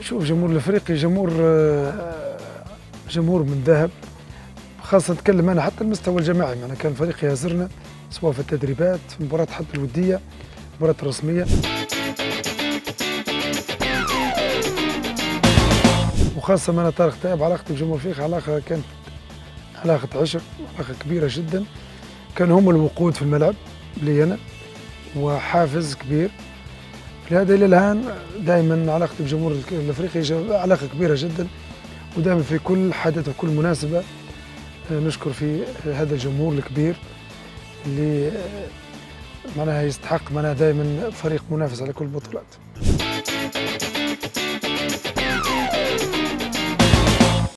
شوف جمهور الأفريقي جمهور آه، جمهور من ذهب خاصة نتكلم أنا حتى المستوى الجماعي معنا كان الفريق يهزرنا سواء في التدريبات في المباراة حتى الودية المباراة الرسمية وخاصة أنا طارق تايب علاقتي بجمهور الفريق علاقة كانت علاقة عشق علاقة كبيرة جدا. كانوا هم الوقود في الملعب لي أنا وحافز كبير. لهذا إلى الآن دائما علاقتي بجمهور الأفريقي جا- علاقة كبيرة جدا ودائما في كل حدث وكل مناسبة آه، نشكر في هذا الجمهور الكبير اللي آه، معناها يستحق معناها دائما فريق منافس على كل البطولات.